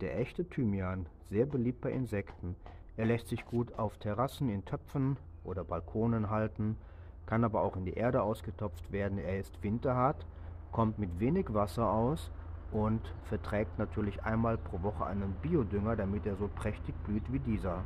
Der Echte Thymian, sehr beliebt bei Insekten. Er lässt sich gut auf Terrassen in Töpfen oder Balkonen halten, kann aber auch in die Erde ausgetopft werden. Er ist winterhart, kommt mit wenig Wasser aus und verträgt natürlich einmal pro Woche einen Biodünger, damit er so prächtig blüht wie dieser.